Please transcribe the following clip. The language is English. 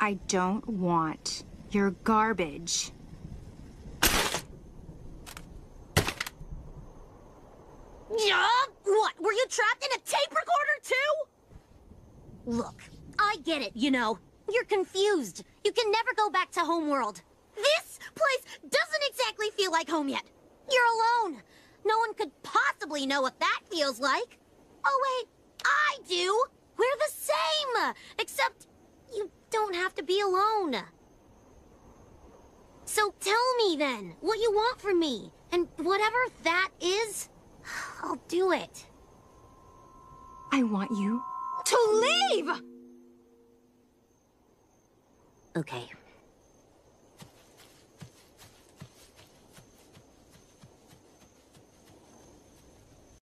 I don't want your garbage. Yeah? What, were you trapped in a tape recorder too? Look, I get it, you know. You're confused. You can never go back to Homeworld. This place doesn't exactly feel like home yet. You're alone. No one could possibly know what that feels like. Oh wait, I do. We're the same, except you don't have to be alone. So tell me then, what you want from me. And whatever that is, I'll do it. I want you to leave! Okay,